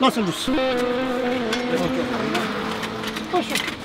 Nasıl bu? Boş ver.